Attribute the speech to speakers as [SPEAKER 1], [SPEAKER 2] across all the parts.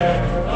[SPEAKER 1] Thank you.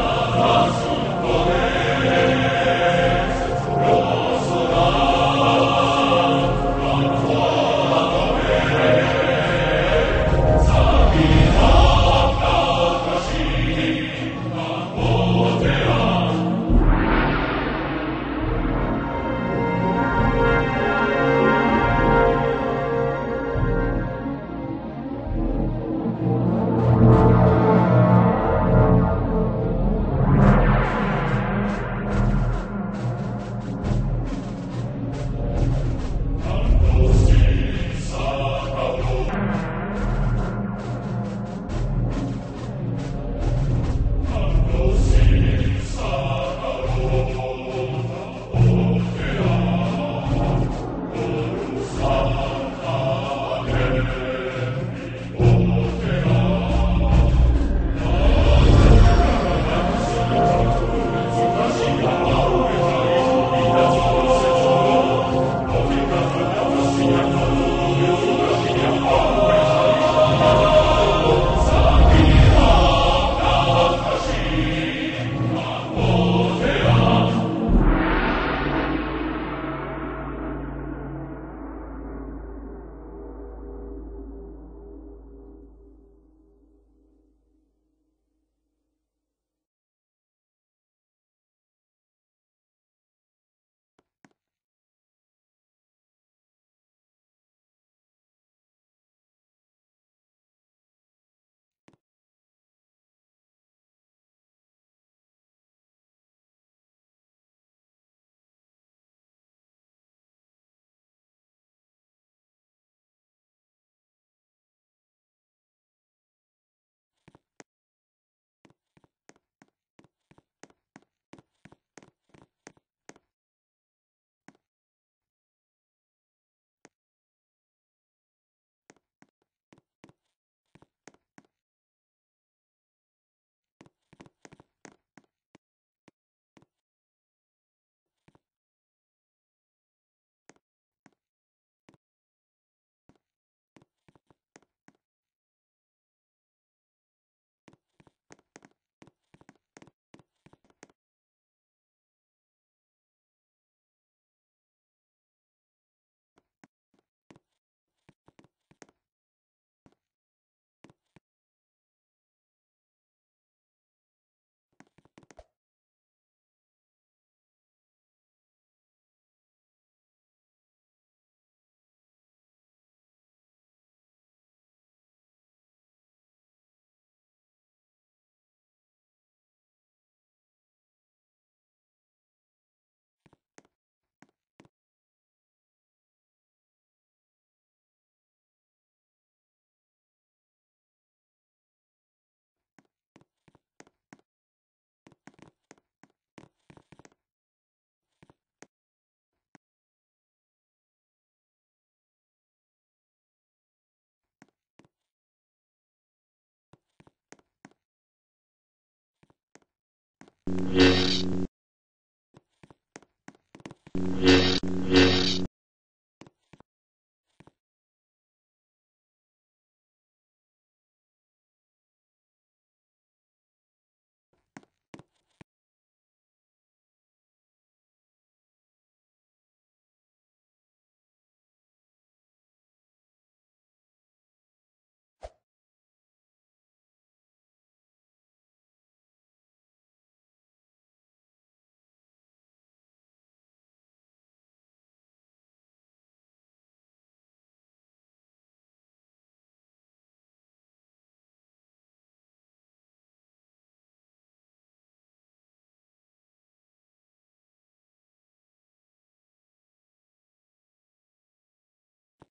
[SPEAKER 1] Yeah.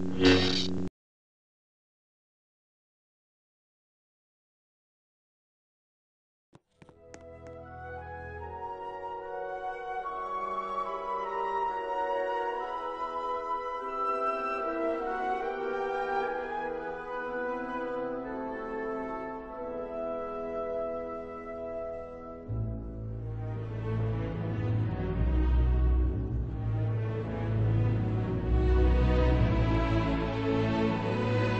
[SPEAKER 2] Yes.